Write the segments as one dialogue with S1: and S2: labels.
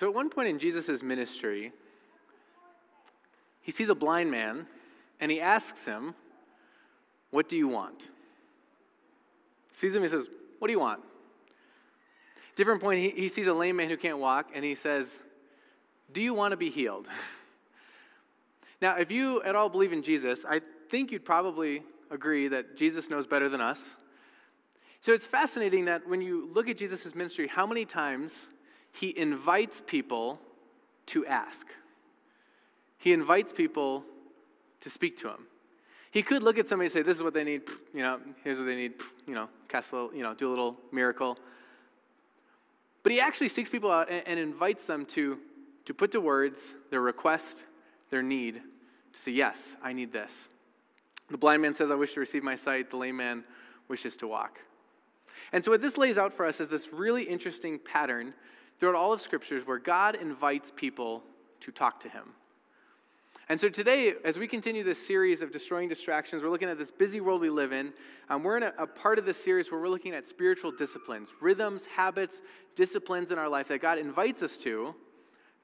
S1: So at one point in Jesus' ministry, he sees a blind man and he asks him, What do you want? Sees him, he says, What do you want? Different point, he, he sees a lame man who can't walk and he says, Do you want to be healed? now, if you at all believe in Jesus, I think you'd probably agree that Jesus knows better than us. So it's fascinating that when you look at Jesus' ministry, how many times he invites people to ask. He invites people to speak to him. He could look at somebody and say, This is what they need, you know, here's what they need, you know, cast a little, you know, do a little miracle. But he actually seeks people out and, and invites them to, to put to words their request, their need, to say, Yes, I need this. The blind man says, I wish to receive my sight. The lame man wishes to walk. And so, what this lays out for us is this really interesting pattern throughout all of scriptures where God invites people to talk to him. And so today, as we continue this series of destroying distractions, we're looking at this busy world we live in. Um, we're in a, a part of this series where we're looking at spiritual disciplines, rhythms, habits, disciplines in our life that God invites us to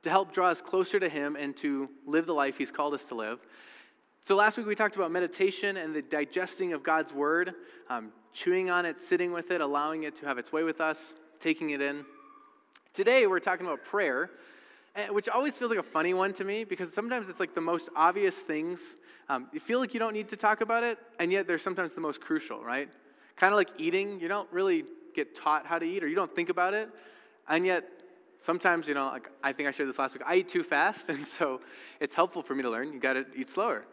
S1: to help draw us closer to Him and to live the life He's called us to live. So last week we talked about meditation and the digesting of God's Word, um, chewing on it, sitting with it, allowing it to have its way with us, taking it in. Today we're talking about prayer, eh, which always feels like a funny one to me because sometimes it's like the most obvious things. Um, you feel like you don't need to talk about it, and yet they're sometimes the most crucial, right? Kind of like eating, you don't really get taught how to eat or you don't think about it, and yet sometimes, you know, like I think I shared this last week, I eat too fast, and so it's helpful for me to learn. You got to eat slower.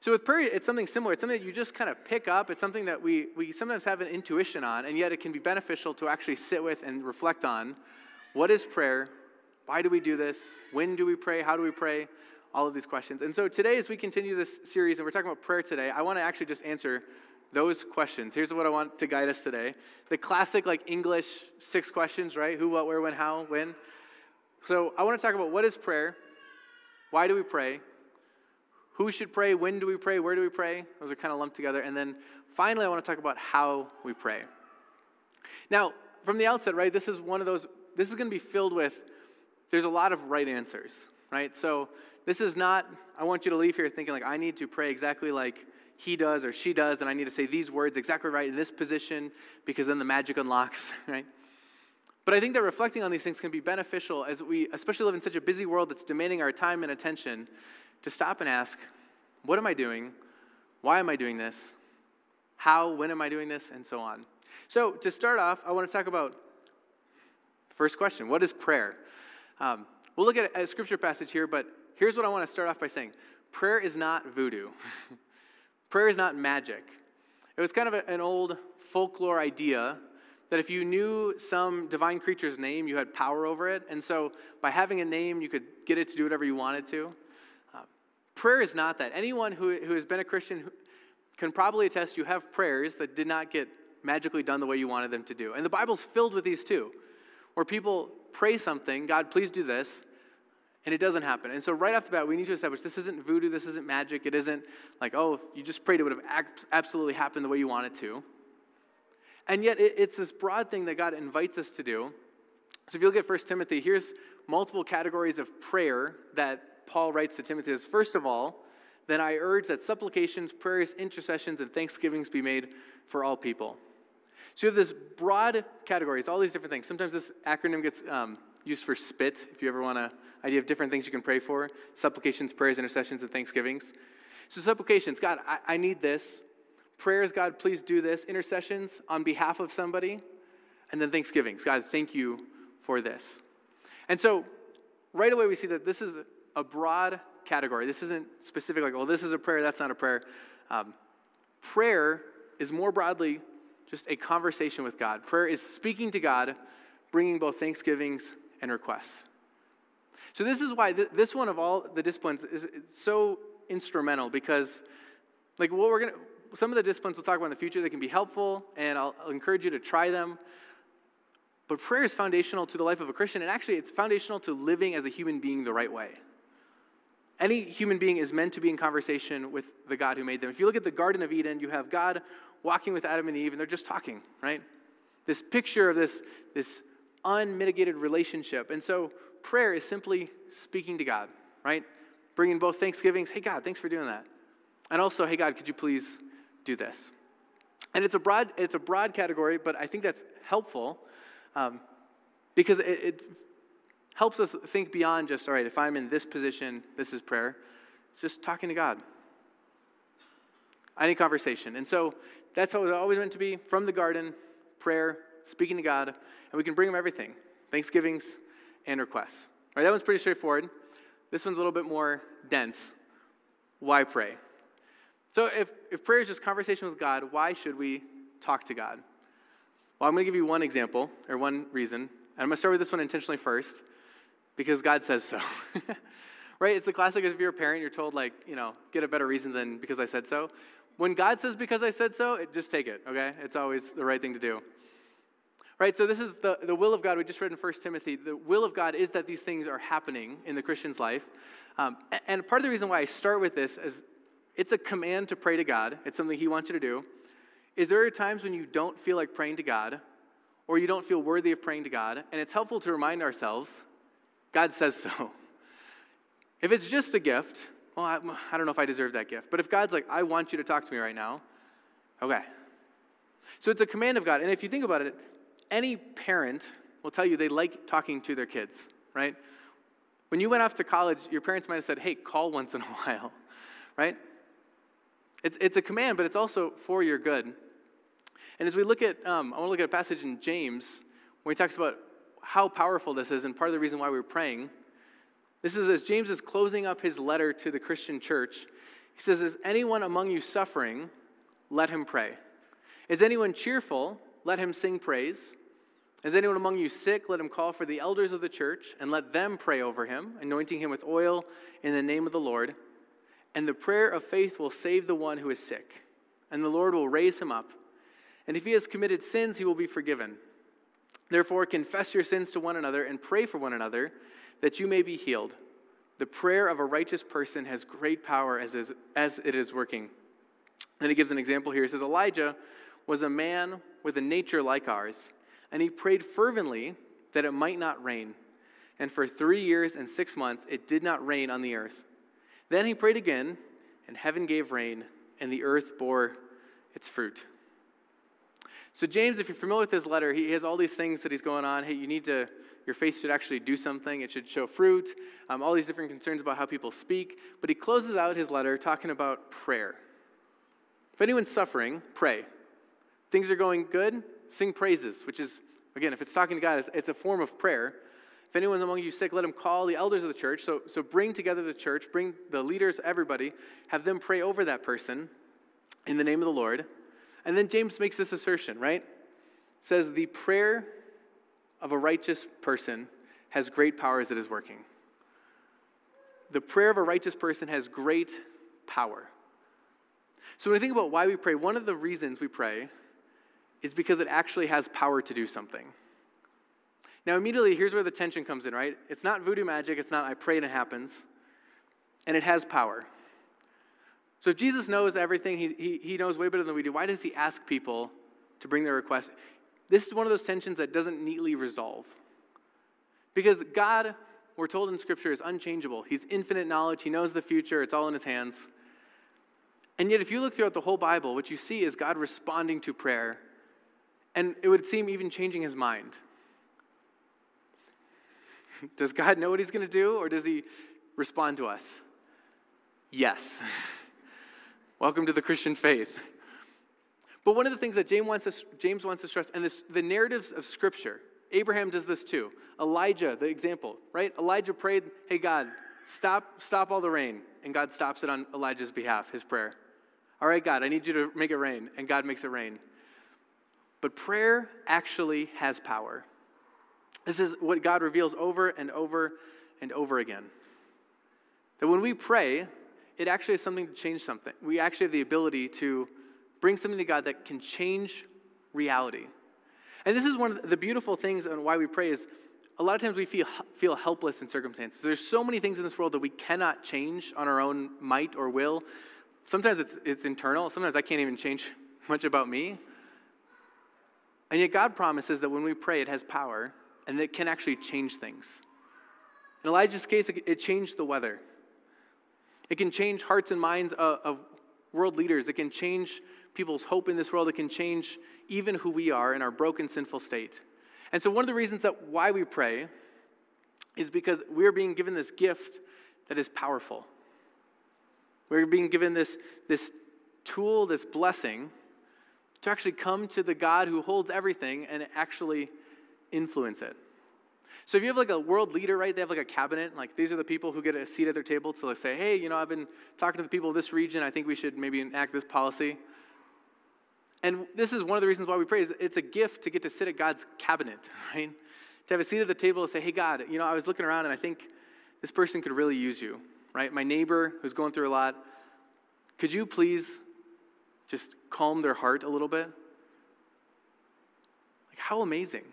S1: So with prayer, it's something similar. It's something that you just kind of pick up. It's something that we, we sometimes have an intuition on, and yet it can be beneficial to actually sit with and reflect on. What is prayer? Why do we do this? When do we pray? How do we pray? All of these questions. And so today, as we continue this series, and we're talking about prayer today, I want to actually just answer those questions. Here's what I want to guide us today. The classic, like English six questions, right? Who, what, where, when, how, when. So I want to talk about what is prayer? Why do we pray? Who should pray, when do we pray, where do we pray? Those are kind of lumped together. And then finally, I want to talk about how we pray. Now, from the outset, right, this is one of those, this is going to be filled with, there's a lot of right answers, right? So this is not, I want you to leave here thinking like, I need to pray exactly like he does or she does, and I need to say these words exactly right in this position because then the magic unlocks, right? But I think that reflecting on these things can be beneficial as we, especially live in such a busy world that's demanding our time and attention, to stop and ask, what am I doing? Why am I doing this? How, when am I doing this? And so on. So, to start off, I want to talk about the first question What is prayer? Um, we'll look at a scripture passage here, but here's what I want to start off by saying prayer is not voodoo, prayer is not magic. It was kind of a, an old folklore idea that if you knew some divine creature's name, you had power over it. And so, by having a name, you could get it to do whatever you wanted to. Prayer is not that. Anyone who, who has been a Christian can probably attest you have prayers that did not get magically done the way you wanted them to do. And the Bible's filled with these too, where people pray something, God, please do this, and it doesn't happen. And so, right off the bat, we need to establish this isn't voodoo, this isn't magic, it isn't like, oh, if you just prayed, it would have absolutely happened the way you want it to. And yet, it's this broad thing that God invites us to do. So, if you look at 1 Timothy, here's multiple categories of prayer that Paul writes to Timothy is First of all, then I urge that supplications, prayers, intercessions, and thanksgivings be made for all people. So you have this broad categories, all these different things. Sometimes this acronym gets um, used for SPIT, if you ever want an idea of different things you can pray for supplications, prayers, intercessions, and thanksgivings. So, supplications, God, I, I need this. Prayers, God, please do this. Intercessions on behalf of somebody. And then thanksgivings, God, thank you for this. And so, right away, we see that this is a broad category. This isn't specific, like, well, this is a prayer, that's not a prayer. Um, prayer is more broadly just a conversation with God. Prayer is speaking to God, bringing both thanksgivings and requests. So, this is why th- this one of all the disciplines is so instrumental because, like, what we're going to, some of the disciplines we'll talk about in the future, that can be helpful, and I'll, I'll encourage you to try them. But prayer is foundational to the life of a Christian, and actually, it's foundational to living as a human being the right way. Any human being is meant to be in conversation with the God who made them. If you look at the Garden of Eden, you have God walking with Adam and Eve, and they're just talking, right? This picture of this, this unmitigated relationship. And so prayer is simply speaking to God, right? Bringing both thanksgivings, hey God, thanks for doing that. And also, hey God, could you please do this? And it's a broad, it's a broad category, but I think that's helpful um, because it, it helps us think beyond just, all right, if I'm in this position, this is prayer. It's just talking to God. Any conversation. And so that's how it always meant to be from the garden, prayer, speaking to God, and we can bring him everything thanksgivings and requests. All right, that one's pretty straightforward. This one's a little bit more dense. Why pray? So, if, if prayer is just conversation with God, why should we talk to God? Well, I'm going to give you one example, or one reason. And I'm going to start with this one intentionally first, because God says so. right? It's the classic if you're a parent, you're told, like, you know, get a better reason than because I said so. When God says because I said so, it, just take it, okay? It's always the right thing to do. Right, so this is the, the will of God. We just read in 1 Timothy. The will of God is that these things are happening in the Christian's life. Um, and part of the reason why I start with this is it's a command to pray to God, it's something He wants you to do. Is there are times when you don't feel like praying to God or you don't feel worthy of praying to God? And it's helpful to remind ourselves God says so. If it's just a gift, well, I, I don't know if I deserve that gift. But if God's like, I want you to talk to me right now, okay. So it's a command of God. And if you think about it, any parent will tell you they like talking to their kids, right? When you went off to college, your parents might have said, hey, call once in a while, right? It's, it's a command, but it's also for your good. And as we look at, um, I want to look at a passage in James where he talks about how powerful this is and part of the reason why we're praying. This is as James is closing up his letter to the Christian church. He says, Is anyone among you suffering? Let him pray. Is anyone cheerful? Let him sing praise. Is anyone among you sick? Let him call for the elders of the church and let them pray over him, anointing him with oil in the name of the Lord. And the prayer of faith will save the one who is sick, and the Lord will raise him up. And if he has committed sins, he will be forgiven. Therefore, confess your sins to one another and pray for one another that you may be healed. The prayer of a righteous person has great power as, is, as it is working. Then he gives an example here. He says, Elijah was a man with a nature like ours, and he prayed fervently that it might not rain. And for three years and six months, it did not rain on the earth. Then he prayed again, and heaven gave rain, and the earth bore its fruit. So, James, if you're familiar with his letter, he has all these things that he's going on. Hey, you need to, your faith should actually do something, it should show fruit, um, all these different concerns about how people speak. But he closes out his letter talking about prayer. If anyone's suffering, pray. Things are going good, sing praises, which is, again, if it's talking to God, it's, it's a form of prayer. If anyone's among you sick, let him call the elders of the church. So, so bring together the church, bring the leaders, everybody, have them pray over that person in the name of the Lord. And then James makes this assertion, right? Says, the prayer of a righteous person has great power as it is working. The prayer of a righteous person has great power. So when we think about why we pray, one of the reasons we pray is because it actually has power to do something. Now, immediately, here's where the tension comes in, right? It's not voodoo magic, it's not I pray and it happens, and it has power. So if Jesus knows everything, he, he, he knows way better than we do, why does he ask people to bring their request? This is one of those tensions that doesn't neatly resolve. Because God, we're told in Scripture, is unchangeable. He's infinite knowledge, He knows the future, it's all in His hands. And yet, if you look throughout the whole Bible, what you see is God responding to prayer, and it would seem even changing His mind. Does God know what he's going to do, or does he respond to us? Yes. Welcome to the Christian faith. But one of the things that James wants to, James wants to stress, and this, the narratives of Scripture, Abraham does this too. Elijah, the example, right? Elijah prayed, hey, God, stop, stop all the rain. And God stops it on Elijah's behalf, his prayer. All right, God, I need you to make it rain. And God makes it rain. But prayer actually has power. This is what God reveals over and over and over again. That when we pray, it actually is something to change something. We actually have the ability to bring something to God that can change reality. And this is one of the beautiful things and why we pray is a lot of times we feel, feel helpless in circumstances. There's so many things in this world that we cannot change on our own might or will. Sometimes it's, it's internal. Sometimes I can't even change much about me. And yet God promises that when we pray, it has power and that can actually change things. In Elijah's case, it changed the weather. It can change hearts and minds of, of world leaders. It can change people's hope in this world. It can change even who we are in our broken, sinful state. And so, one of the reasons that why we pray is because we're being given this gift that is powerful. We're being given this, this tool, this blessing, to actually come to the God who holds everything and actually influence it. So if you have like a world leader, right, they have like a cabinet, like these are the people who get a seat at their table to like say, hey, you know, I've been talking to the people of this region, I think we should maybe enact this policy. And this is one of the reasons why we pray is it's a gift to get to sit at God's cabinet, right? To have a seat at the table and say, hey, God, you know, I was looking around and I think this person could really use you, right? My neighbor who's going through a lot, could you please just calm their heart a little bit? Like, how amazing.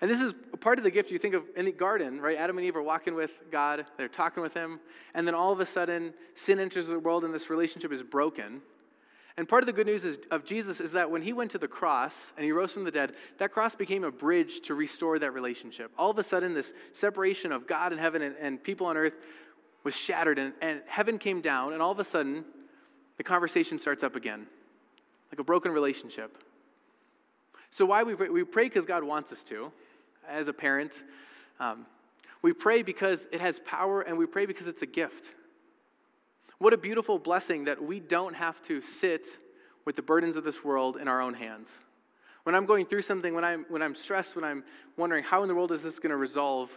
S1: And this is part of the gift you think of in the garden, right? Adam and Eve are walking with God, they're talking with Him, and then all of a sudden, sin enters the world and this relationship is broken. And part of the good news is, of Jesus is that when he went to the cross and he rose from the dead, that cross became a bridge to restore that relationship. All of a sudden, this separation of God and heaven and, and people on earth was shattered, and, and heaven came down, and all of a sudden, the conversation starts up again, like a broken relationship. So, why we pray? We pray because God wants us to, as a parent. Um, we pray because it has power, and we pray because it's a gift. What a beautiful blessing that we don't have to sit with the burdens of this world in our own hands. When I'm going through something, when I'm, when I'm stressed, when I'm wondering how in the world is this going to resolve,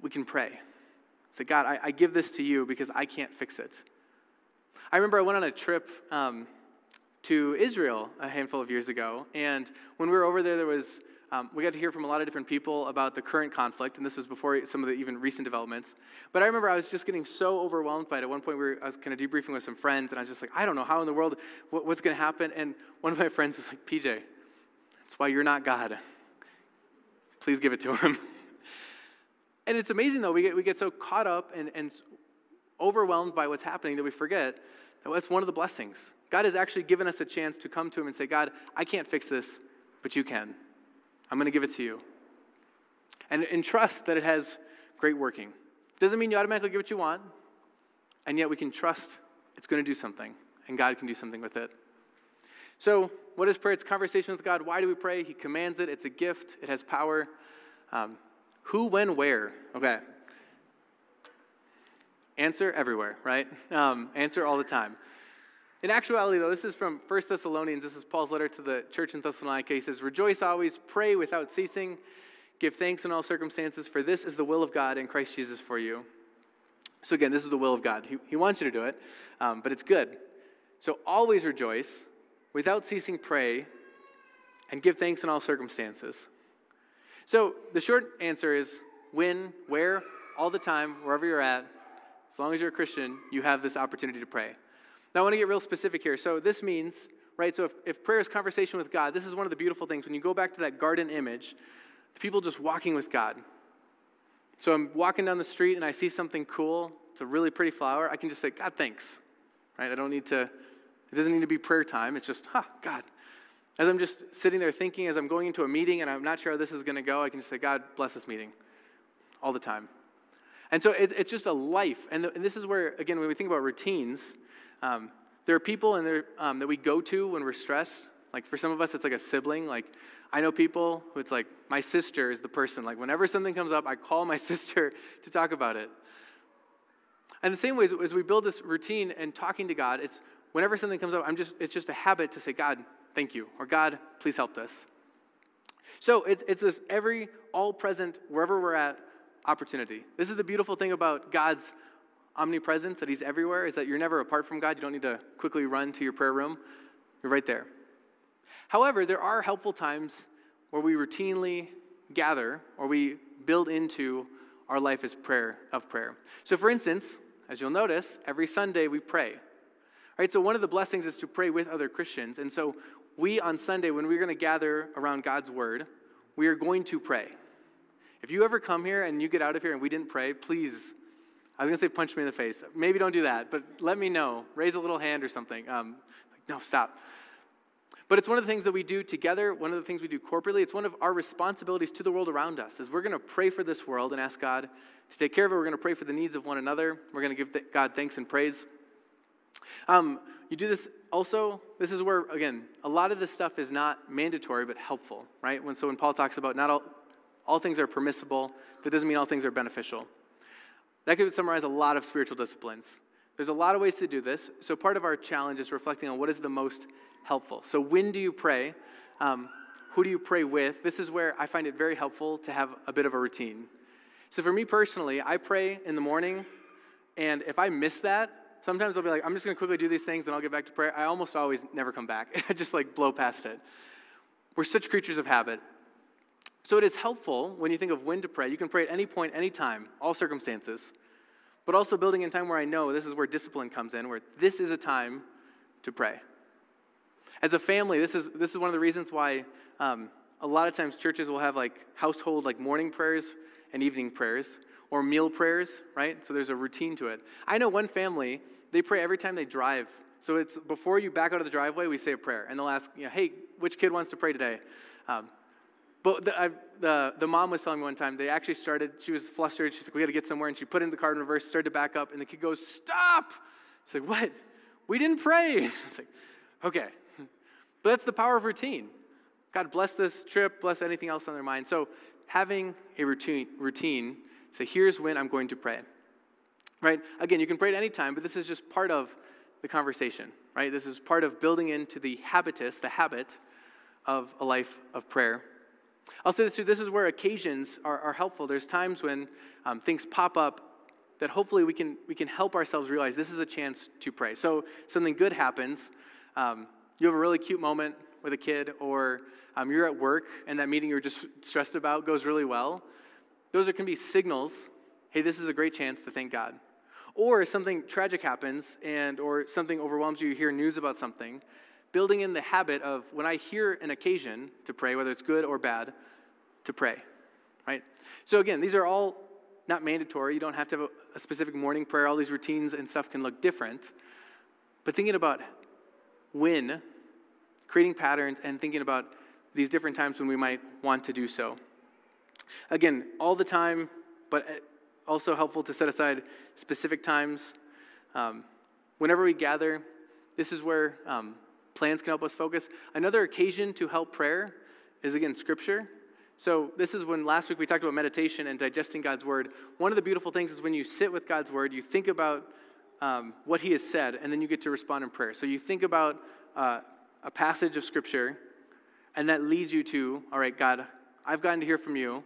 S1: we can pray. Say, God, I, I, give this to you because I can't fix it. I remember I went on a trip um, to Israel a handful of years ago, and when we were over there, there was um, we got to hear from a lot of different people about the current conflict, and this was before some of the even recent developments. But I remember I was just getting so overwhelmed by it. At one point, we were, I was kind of debriefing with some friends, and I was just like, I don't know how in the world, what, what's going to happen? And one of my friends was like, PJ, that's why you're not God. Please give it to him. and it's amazing, though, we get, we get so caught up and, and overwhelmed by what's happening that we forget that's one of the blessings. God has actually given us a chance to come to him and say, God, I can't fix this, but you can. I'm going to give it to you. And, and trust that it has great working. Doesn't mean you automatically get what you want, and yet we can trust it's going to do something, and God can do something with it. So, what is prayer? It's conversation with God. Why do we pray? He commands it, it's a gift, it has power. Um, who, when, where? Okay. Answer everywhere, right? Um, answer all the time. In actuality, though, this is from 1 Thessalonians. This is Paul's letter to the church in Thessalonica. He says, Rejoice always, pray without ceasing, give thanks in all circumstances, for this is the will of God in Christ Jesus for you. So, again, this is the will of God. He, he wants you to do it, um, but it's good. So, always rejoice, without ceasing, pray, and give thanks in all circumstances. So, the short answer is when, where, all the time, wherever you're at, as long as you're a Christian, you have this opportunity to pray. Now, I want to get real specific here. So, this means, right, so if, if prayer is conversation with God, this is one of the beautiful things. When you go back to that garden image, people just walking with God. So, I'm walking down the street and I see something cool. It's a really pretty flower. I can just say, God, thanks, right? I don't need to, it doesn't need to be prayer time. It's just, huh, God. As I'm just sitting there thinking, as I'm going into a meeting and I'm not sure how this is going to go, I can just say, God, bless this meeting all the time. And so it, it's just a life. And, the, and, this is where, again, when we think about routines, um, there are people in there, um, that we go to when we're stressed. Like for some of us, it's like a sibling. Like I know people who it's like my sister is the person. Like whenever something comes up, I call my sister to talk about it. And the same way as we build this routine and talking to God, it's whenever something comes up, I'm just it's just a habit to say, God, thank you, or God, please help this. So it's, it's this every all present wherever we're at opportunity. This is the beautiful thing about God's omnipresence, that He's everywhere, is that you're never apart from God. You don't need to quickly run to your prayer room, you're right there. However, there are helpful times where we routinely gather or we build into our life as prayer of prayer. So for instance, as you'll notice, every Sunday we pray. Right? So one of the blessings is to pray with other Christians. And so we on Sunday when we're going to gather around God's word, we are going to pray. If you ever come here and you get out of here and we didn't pray, please I was going to say punch me in the face. Maybe don't do that, but let me know. Raise a little hand or something. Um, no, stop. But it's one of the things that we do together, one of the things we do corporately. It's one of our responsibilities to the world around us is we're going to pray for this world and ask God to take care of it. We're going to pray for the needs of one another. We're going to give God thanks and praise. Um, you do this also, this is where, again, a lot of this stuff is not mandatory but helpful, right? When, so when Paul talks about not all, all things are permissible, that doesn't mean all things are beneficial. That could summarize a lot of spiritual disciplines. There's a lot of ways to do this. So part of our challenge is reflecting on what is the most helpful. So, when do you pray? Um, who do you pray with? This is where I find it very helpful to have a bit of a routine. So, for me personally, I pray in the morning, and if I miss that, sometimes I'll be like, I'm just going to quickly do these things and I'll get back to prayer. I almost always never come back. I just like blow past it. We're such creatures of habit. So, it is helpful when you think of when to pray. You can pray at any point, any time, all circumstances. But also building in time where I know this is where discipline comes in, where this is a time to pray. As a family, this is, this is one of the reasons why um, a lot of times churches will have like household, like morning prayers and evening prayers or meal prayers, right? So there's a routine to it. I know one family, they pray every time they drive. So it's before you back out of the driveway, we say a prayer. And they'll ask, you know, hey, which kid wants to pray today? Um, but the, I, the, the mom was telling me one time, they actually started, she was flustered. She's like, we got to get somewhere. And she put in the car in reverse, started to back up. And the kid goes, stop. She's like, what? We didn't pray. It's like, okay. But that's the power of routine. God bless this trip, bless anything else on their mind. So having a routine, routine, say, here's when I'm going to pray. Right? Again, you can pray at any time, but this is just part of the conversation, right? This is part of building into the habitus, the habit of a life of prayer. I'll say this too this is where occasions are, are helpful. There's times when um, things pop up that hopefully we can, we can help ourselves realize this is a chance to pray. So something good happens. Um, you have a really cute moment with a kid, or um, you're at work and that meeting you're just stressed about goes really well, those are, can be signals hey, this is a great chance to thank God. Or something tragic happens and or something overwhelms you, you hear news about something, building in the habit of when I hear an occasion to pray, whether it's good or bad, to pray. Right? So again, these are all not mandatory. You don't have to have a, a specific morning prayer. All these routines and stuff can look different. But thinking about when, creating patterns, and thinking about these different times when we might want to do so. Again, all the time, but also helpful to set aside specific times. Um, whenever we gather, this is where um, plans can help us focus. Another occasion to help prayer is again Scripture. So, this is when last week we talked about meditation and digesting God's Word. One of the beautiful things is when you sit with God's Word, you think about um, what he has said, and then you get to respond in prayer. So you think about uh, a passage of Scripture, and that leads you to, all right, God, I've gotten to hear from you.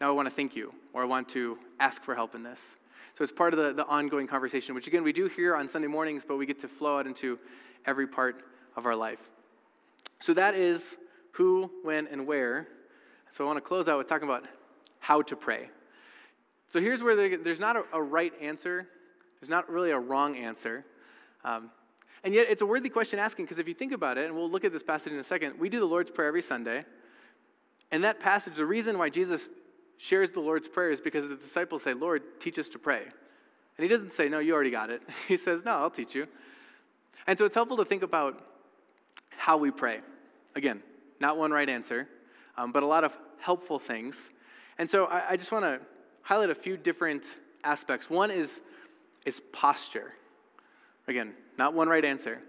S1: Now I want to thank you, or I want to ask for help in this. So it's part of the, the ongoing conversation, which again, we do here on Sunday mornings, but we get to flow out into every part of our life. So that is who, when, and where. So I want to close out with talking about how to pray. So here's where there's not a, a right answer there's not really a wrong answer. Um, and yet, it's a worthy question asking because if you think about it, and we'll look at this passage in a second, we do the Lord's Prayer every Sunday. And that passage, the reason why Jesus shares the Lord's Prayer is because the disciples say, Lord, teach us to pray. And he doesn't say, No, you already got it. He says, No, I'll teach you. And so it's helpful to think about how we pray. Again, not one right answer, um, but a lot of helpful things. And so I, I just want to highlight a few different aspects. One is is posture. Again, not one right answer.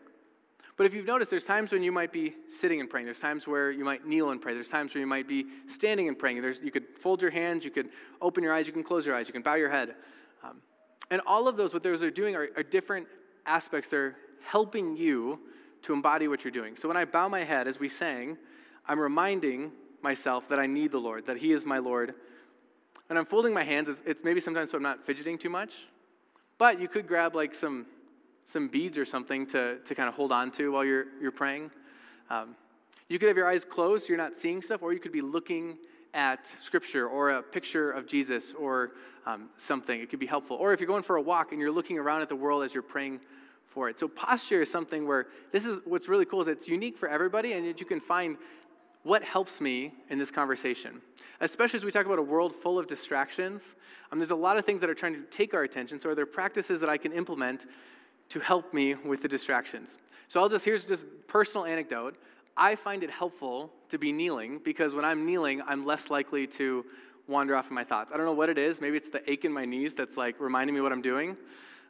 S1: But if you've noticed, there's times when you might be sitting and praying. There's times where you might kneel and pray. There's times where you might be standing and praying. There's, you could fold your hands, you could open your eyes, you can close your eyes, you can bow your head. Um, and all of those, what those are doing are, are different aspects. They're helping you to embody what you're doing. So when I bow my head, as we sang, I'm reminding myself that I need the Lord, that He is my Lord. And I'm folding my hands. It's, it's maybe sometimes so I'm not fidgeting too much. But you could grab like some, some beads or something to, to kind of hold on to while you're, you're praying. Um, you could have your eyes closed, so you're not seeing stuff, or you could be looking at scripture or a picture of Jesus or um, something. It could be helpful. Or if you're going for a walk and you're looking around at the world as you're praying for it. So posture is something where this is what's really cool is it's unique for everybody and you can find what helps me in this conversation? Especially as we talk about a world full of distractions, um, there's a lot of things that are trying to take our attention. So, are there practices that I can implement to help me with the distractions? So, I'll just, here's just personal anecdote. I find it helpful to be kneeling because when I'm kneeling, I'm less likely to wander off in my thoughts. I don't know what it is. Maybe it's the ache in my knees that's like reminding me what I'm doing.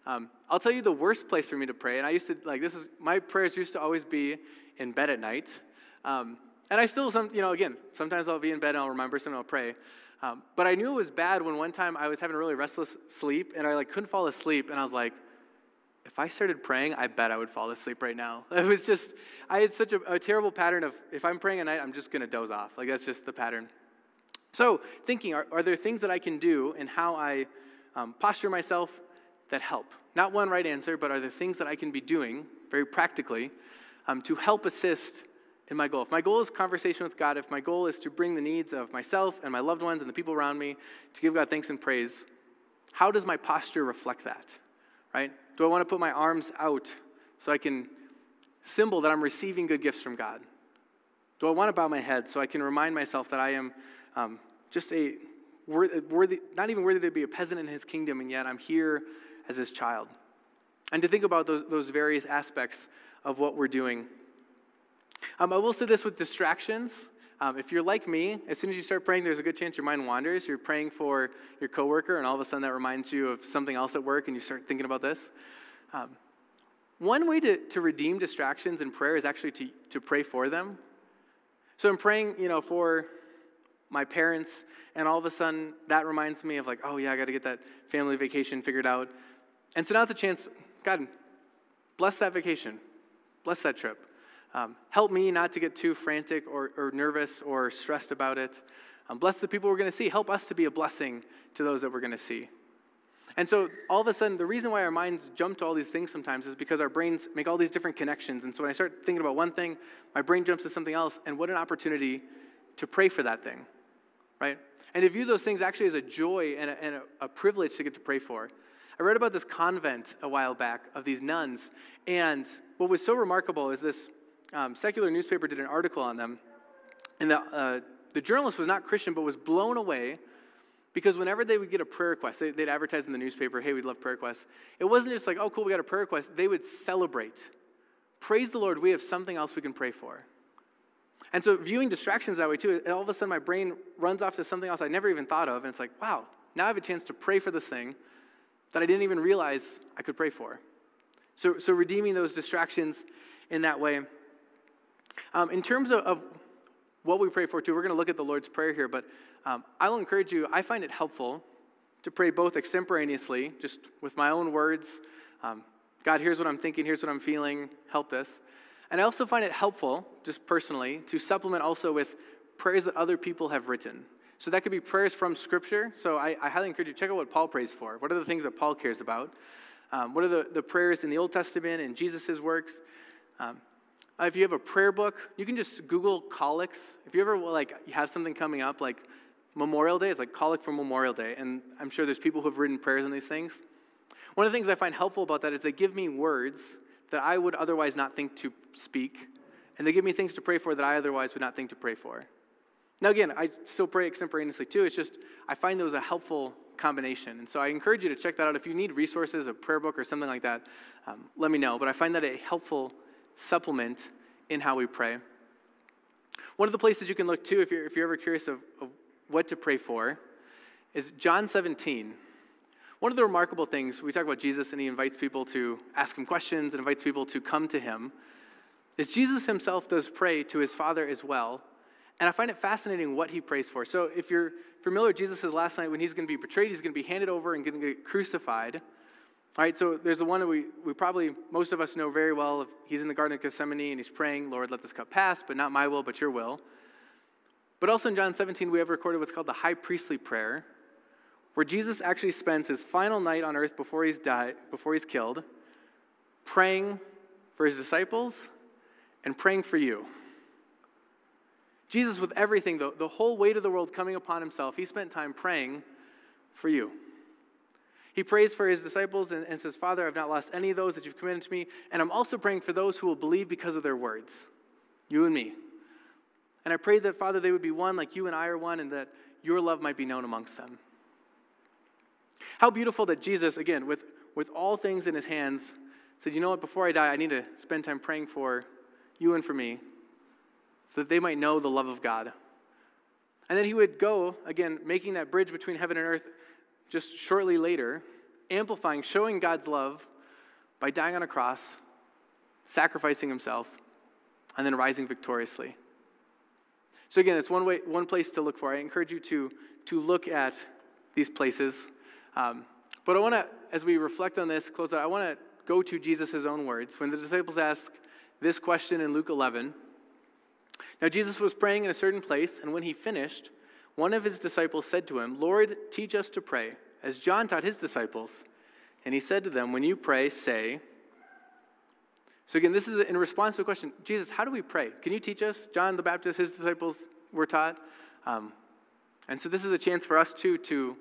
S1: Um, I'll tell you the worst place for me to pray, and I used to like this is my prayers used to always be in bed at night, um, and I still some you know again sometimes I'll be in bed and I'll remember something I'll pray, um, but I knew it was bad when one time I was having a really restless sleep and I like couldn't fall asleep, and I was like, if I started praying, I bet I would fall asleep right now. It was just I had such a, a terrible pattern of if I'm praying at night, I'm just gonna doze off. Like that's just the pattern. So thinking, are, are there things that I can do in how I um, posture myself? That help. Not one right answer, but are there things that I can be doing very practically um, to help assist in my goal? If my goal is conversation with God, if my goal is to bring the needs of myself and my loved ones and the people around me to give God thanks and praise, how does my posture reflect that? Right? Do I want to put my arms out so I can symbol that I'm receiving good gifts from God? Do I want to bow my head so I can remind myself that I am um, just a worthy, not even worthy to be a peasant in his kingdom, and yet I'm here as his child. And to think about those, those various aspects of what we're doing. Um, I will say this with distractions. Um, if you're like me, as soon as you start praying, there's a good chance your mind wanders. You're praying for your coworker, and all of a sudden that reminds you of something else at work, and you start thinking about this. Um, one way to, to redeem distractions in prayer is actually to, to pray for them. So I'm praying, you know, for my parents, and all of a sudden that reminds me of like, oh yeah, I got to get that family vacation figured out. And so now it's a chance, God, bless that vacation, bless that trip. Um, help me not to get too frantic or, or nervous or stressed about it. Um, bless the people we're going to see. Help us to be a blessing to those that we're going to see. And so all of a sudden, the reason why our minds jump to all these things sometimes is because our brains make all these different connections. And so when I start thinking about one thing, my brain jumps to something else. And what an opportunity to pray for that thing, right? And to view those things actually as a joy and a, and a, a privilege to get to pray for. I read about this convent a while back of these nuns, and what was so remarkable is this um, secular newspaper did an article on them, and the, uh, the journalist was not Christian, but was blown away because whenever they would get a prayer request, they, would advertise in the newspaper, hey, we'd love prayer requests. It wasn't just like, oh, cool, we got a prayer request. They would celebrate. Praise the Lord, we have something else we can pray for. And so, viewing distractions that way too, all of a sudden my brain runs off to something else I never even thought of, and it's like, wow, now I have a chance to pray for this thing that I didn't even realize I could pray for. So, so redeeming those distractions in that way. Um, in terms of, of, what we pray for, too, we're going to look at the Lord's Prayer here, but um, I will encourage you, I find it helpful to pray both extemporaneously, just with my own words. Um, God, here's what I'm thinking, here's what I'm feeling, help this. And I also find it helpful, just personally, to supplement also with prayers that other people have written. So that could be prayers from Scripture. So I, I highly encourage you to check out what Paul prays for. What are the things that Paul cares about? Um, what are the, the prayers in the Old Testament and Jesus' works? Um, uh, if you have a prayer book, you can just Google collects. If you ever like you have something coming up, like Memorial Day, it's like collect for Memorial Day, and I'm sure there's people who have written prayers on these things. One of the things I find helpful about that is they give me words that I would otherwise not think to speak, and they give me things to pray for that I otherwise would not think to pray for. Now, again, I still pray extemporaneously too. It's just, I find those a helpful combination. And so I encourage you to check that out. If you need resources, a prayer book or something like that, um, let me know. But I find that a helpful supplement in how we pray. One of the places you can look to, if you're, if you're ever curious of, of what to pray for, is John 17. One of the remarkable things, we talk about Jesus and he invites people to ask him questions and invites people to come to him, is Jesus himself does pray to his Father as well and I find it fascinating what he prays for. So if you're familiar with Jesus' last night when he's going to be betrayed, he's going to be handed over and going to get crucified. All right, so there's the one that we, we probably, most of us know very well. He's in the Garden of Gethsemane and he's praying, Lord, let this cup pass, but not my will, but your will. But also in John 17, we have recorded what's called the high priestly prayer, where Jesus actually spends his final night on earth before he's died, before he's killed, praying for his disciples and praying for you. Jesus, with everything, the, the whole weight of the world coming upon himself, he spent time praying for you. He prays for his disciples and, and, says, Father, I've not lost any of those that you've committed to me, and I'm also praying for those who will believe because of their words, you and me. And I pray that, Father, they would be one like you and I are one, and that your love might be known amongst them. How beautiful that Jesus, again, with, with all things in his hands, said, You know what, before I die, I need to spend time praying for you and for me so that they might know the love of God. And then he would go, again, making that bridge between heaven and earth just shortly later, amplifying, showing God's love by dying on a cross, sacrificing himself, and then rising victoriously. So again, it's one way, one place to look for. I encourage you to to look at these places. Um, but I want to, as we reflect on this, close out. I want to go to Jesus' own words when the disciples ask this question in Luke 11. Now Jesus was praying in a certain place, and when he finished, one of his disciples said to him, "Lord, teach us to pray, as John taught his disciples." And he said to them, "When you pray, say." So again, this is in response to a question Jesus, how do we pray? Can you teach us? John the Baptist, his disciples were taught. Um, and so this is a chance for us too to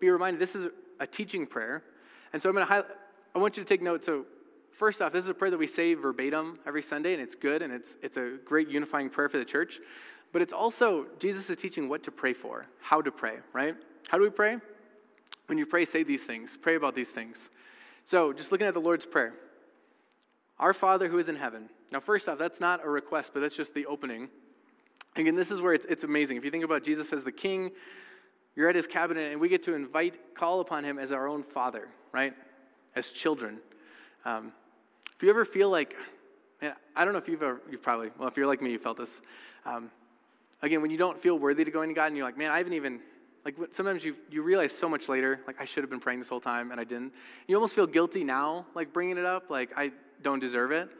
S1: be reminded this is a teaching prayer. And so I'm going to I want you to take note. So first off, this is a prayer that we say verbatim every Sunday, and it's good, and it's, it's a great unifying prayer for the church. But it's also, Jesus is teaching what to pray for, how to pray, right? How do we pray? When you pray, say these things, pray about these things. So just looking at the Lord's Prayer. Our Father who is in heaven. Now, first off, that's not a request, but that's just the opening. Again, this is where it's, it's amazing. If you think about Jesus as the king, you're at his cabinet, and we get to invite, call upon him as our own father, right? As children. Um, if you ever feel like, man, I don't know if you've ever, you've probably, well, if you're like me, you felt this. Um, again, when you don't feel worthy to going to God, and you're like, man, I haven't even, like sometimes you, you realize so much later, like I should have been praying this whole time, and I didn't. You almost feel guilty now, like bringing it up, like I don't deserve it.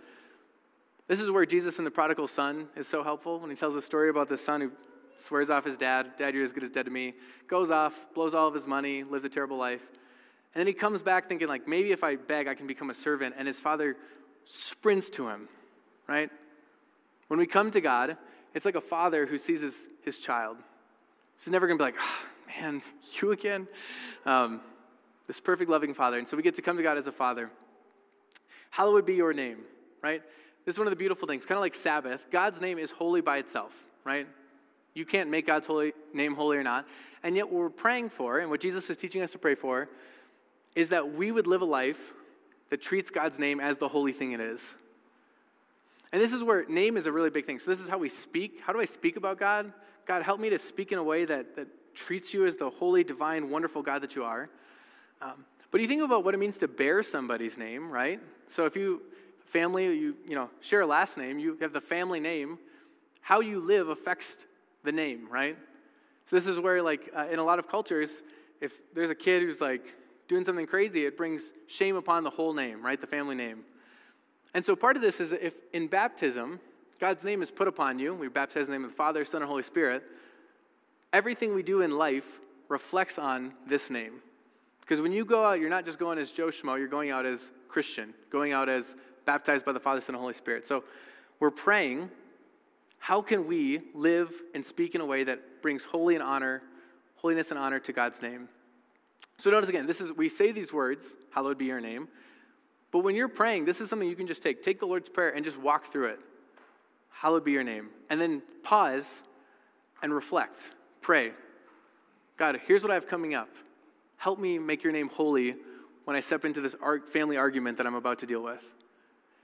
S1: This is where Jesus and the prodigal son is so helpful when he tells the story about the son who swears off his dad, Dad, you're as good as dead to me, goes off, blows all of his money, lives a terrible life. And then he comes back thinking, like, maybe if I beg, I can become a servant. And his father sprints to him, right? When we come to God, it's like a father who sees his, his child. He's never going to be like, oh, man, you again? Um, this perfect, loving father. And so we get to come to God as a father. Hallowed be your name, right? This is one of the beautiful things, kind of like Sabbath. God's name is holy by itself, right? You can't make God's holy name holy or not. And yet, what we're praying for, and what Jesus is teaching us to pray for, is that we would live a life that treats God's name as the holy thing it is. And this is where name is a really big thing. So, this is how we speak. How do I speak about God? God, help me to speak in a way that, that treats you as the holy, divine, wonderful God that you are. Um, but you think about what it means to bear somebody's name, right? So, if you family, you, you know, share a last name, you have the family name. How you live affects the name, right? So this is where, like, uh, in a lot of cultures, if there's a kid who's like doing something crazy, it brings shame upon the whole name, right? The family name. And so part of this is if in baptism, God's name is put upon you, we baptize in the name of the Father, Son, and Holy Spirit, everything we do in life reflects on this name. Because when you go out, you're not just going as Joe Schmo, you're going out as Christian, going out as baptized by the Father, Son, and Holy Spirit. So we're praying, how can we live and speak in a way that brings holy and honor, holiness and honor to God's name? So notice again, this is we say these words, hallowed be your name. But when you're praying, this is something you can just take. Take the Lord's Prayer and just walk through it. Hallowed be your name. And then pause and reflect. Pray. God, here's what I have coming up. Help me make your name holy when I step into this family argument that I'm about to deal with.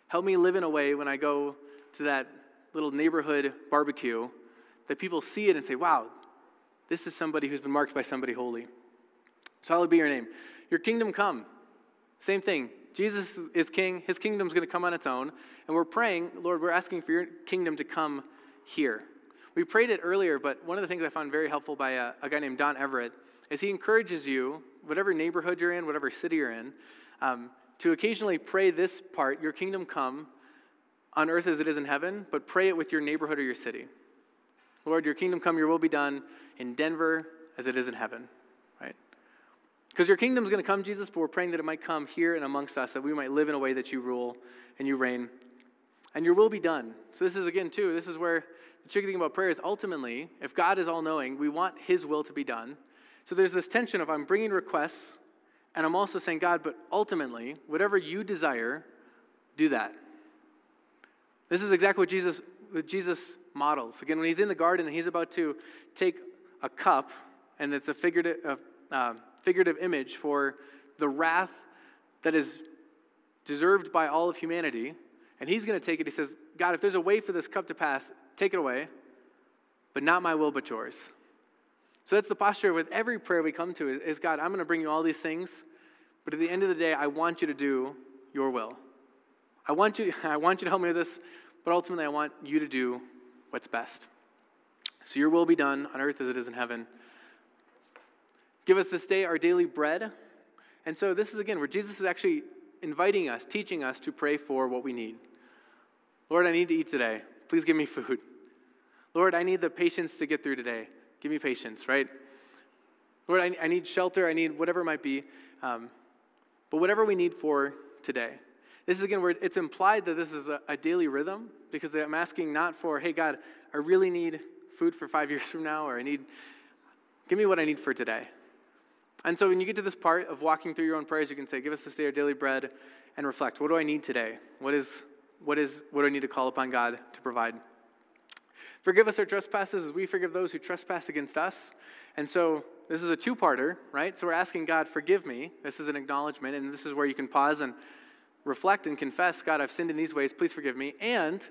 S1: Help me live in a way when I go to that little neighborhood barbecue that people see it and say, wow, this is somebody who's been marked by somebody holy. So, hallowed be your name. Your kingdom come. Same thing. Jesus is king. His kingdom's going to come on its own. And we're praying, Lord, we're asking for your kingdom to come here. We prayed it earlier, but one of the things I found very helpful by a, a guy named Don Everts is he encourages you, whatever neighborhood you're in, whatever city you're in, um, to occasionally pray this part, Your kingdom come on earth as it is in heaven, but pray it with your neighborhood or your city. Lord, your kingdom come, your will be done in Denver as it is in heaven? Because your kingdom is going to come, Jesus, but we're praying that it might come here and amongst us, that we might live in a way that you rule and you reign. And your will be done. So, this is again, too, this is where the tricky thing about prayer is ultimately, if God is all knowing, we want his will to be done. So, there's this tension of I'm bringing requests and I'm also saying, God, but ultimately, whatever you desire, do that. This is exactly what Jesus, what Jesus models. Again, when he's in the garden and he's about to take a cup, and it's a figurative, uh, figurative image for the wrath that is deserved by all of humanity, and he's going to take it. He says, God, if there's a way for this cup to pass, take it away, but not my will, but yours. So that's the posture with every prayer we come to is God, I'm going to bring you all these things, but at the end of the day, I want you to do your will. I want you, I want you to help me with this, but ultimately, I want you to do what's best. So your will be done on earth as it is in heaven. Give us this day our daily bread. And so this is again where Jesus is actually inviting us, teaching us to pray for what we need. Lord, I need to eat today. Please give me food. Lord, I need the patience to get through today. Give me patience, right? Lord, I, I need shelter. I need whatever it might be. Um, but whatever we need for today. This is again where it's implied that this is a, a daily rhythm because I'm asking not for, hey, God, I really need food for five years from now, or I need, give me what I need for today. And so when you get to this part of walking through your own prayers, you can say, Give us this day our daily bread, and reflect. What do I need today? What is what is what do I need to call upon God to provide? Forgive us our trespasses as we forgive those who trespass against us. And so this is a two-parter, right? So we're asking God, forgive me. This is an acknowledgement, and this is where you can pause and reflect and confess, God, I've sinned in these ways, please forgive me. And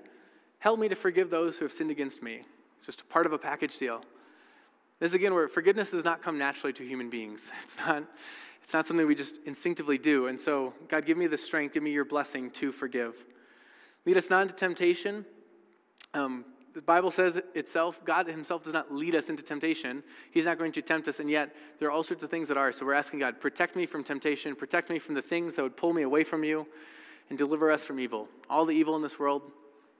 S1: help me to forgive those who have sinned against me. It's just a part of a package deal. This is again where forgiveness does not come naturally to human beings. It's not, it's not something we just instinctively do. And so, God, give me the strength, give me your blessing to forgive. Lead us not into temptation. Um, the Bible says itself, God Himself does not lead us into temptation. He's not going to tempt us, and yet there are all sorts of things that are. So we're asking God, protect me from temptation, protect me from the things that would pull me away from you, and deliver us from evil. All the evil in this world,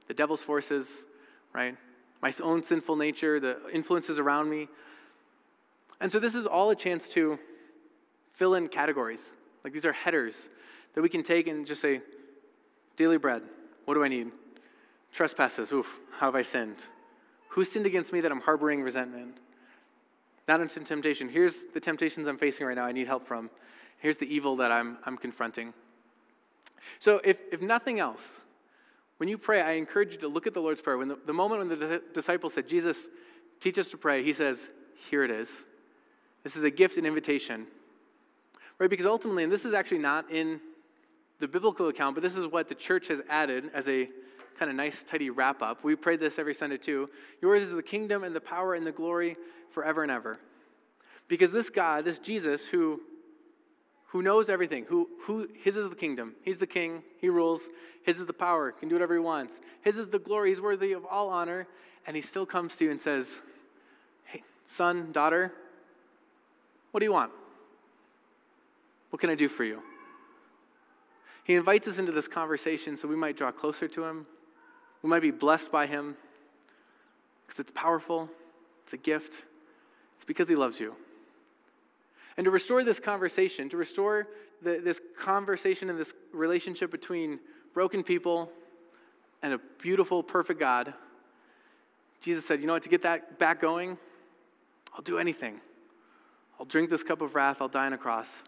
S1: the devil's forces, right? My own sinful nature, the influences around me, and so this is all a chance to fill in categories. Like these are headers that we can take and just say, daily bread, what do I need? Trespasses, oof, how have I sinned? Who sinned against me that I'm harboring resentment? Not into temptation. Here's the temptations I'm facing right now, I need help from. Here's the evil that I'm, I'm confronting. So, if, if nothing else, when you pray, I encourage you to look at the Lord's Prayer. When the, the moment when the disciples said, Jesus, teach us to pray, he says, Here it is. This is a gift and invitation. Right? Because ultimately, and this is actually not in the biblical account, but this is what the church has added as a kind of nice, tidy wrap up. We pray this every Sunday too. Yours is the kingdom and the power and the glory forever and ever. Because this God, this Jesus, who, who knows everything, who, who his is the kingdom, he's the king, he rules, his is the power, can do whatever he wants, his is the glory, he's worthy of all honor, and he still comes to you and says, Hey, son, daughter, what do you want? What can I do for you? He invites us into this conversation so we might draw closer to him. We might be blessed by him because it's powerful, it's a gift, it's because he loves you. And to restore this conversation, to restore the, this conversation and this relationship between broken people and a beautiful, perfect God, Jesus said, You know what, to get that back going, I'll do anything. I'll drink this cup of wrath, I'll die on a cross.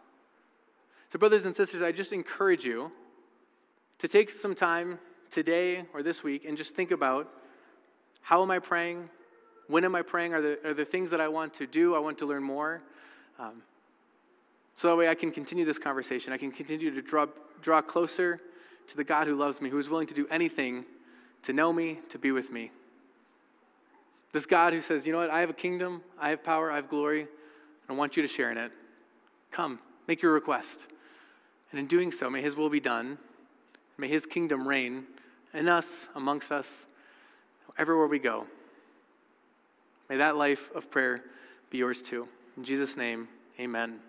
S1: So, brothers and sisters, I just encourage you to take some time today or this week and just think about how am I praying? When am I praying? Are there, are there things that I want to do? I want to learn more. Um, so that way I can continue this conversation. I can continue to draw, draw closer to the God who loves me, who is willing to do anything to know me, to be with me. This God who says, you know what, I have a kingdom, I have power, I have glory. I want you to share in it. Come, make your request. And in doing so, may His will be done. May His kingdom reign in us, amongst us, everywhere we go. May that life of prayer be yours too. In Jesus' name, amen.